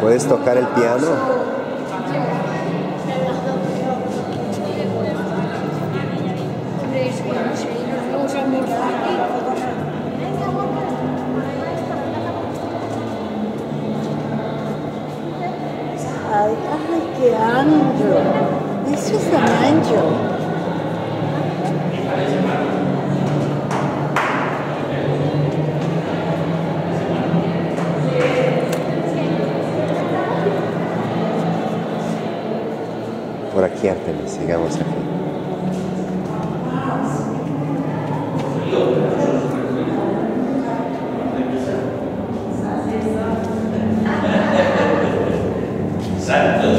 ¿Puedes tocar el piano? Ay, ay, qué angel. This is an angel. por aquí, Artemis, sigamos aquí. Santo